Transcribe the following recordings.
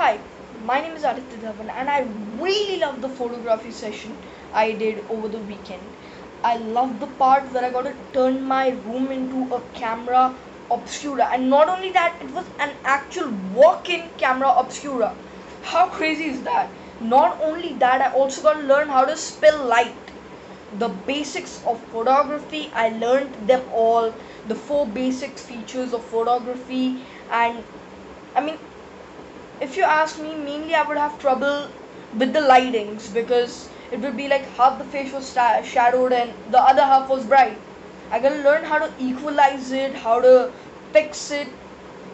Hi, my name is Aditya Dhawan and I really love the photography session I did over the weekend. I love the part where I got to turn my room into a camera obscura and not only that it was an actual walk-in camera obscura. How crazy is that? Not only that I also got to learn how to spill light the basics of photography i learned them all the four basic features of photography and i mean if you ask me, mainly I would have trouble with the lightings because it would be like half the face was sta- shadowed and the other half was bright. I gotta learn how to equalize it, how to fix it.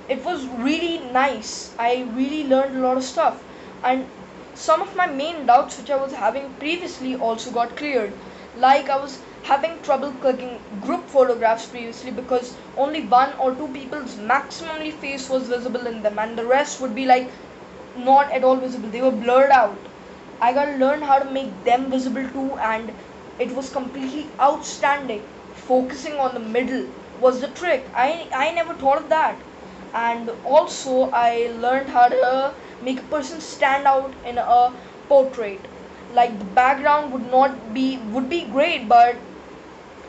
It was really nice. I really learned a lot of stuff, and some of my main doubts which I was having previously also got cleared. Like I was having trouble clicking group photographs previously because only one or two people's maximally face was visible in them and the rest would be like not at all visible. They were blurred out. I got to learn how to make them visible too and it was completely outstanding. Focusing on the middle was the trick. I i never thought of that. And also i learned how to make a person stand out in a portrait like the background would not be would be great but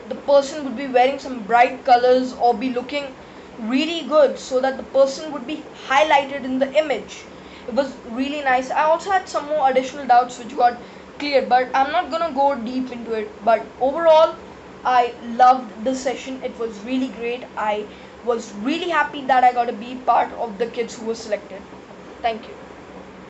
the person would be wearing some bright colors or be looking really good so that the person would be highlighted in the image. It was really nice. I also had some more additional doubts which got cleared but i'm not gonna go deep into it. But overall i loved the session. It was really great. I was really happy that i got to be part of the kids who were selected. Thank you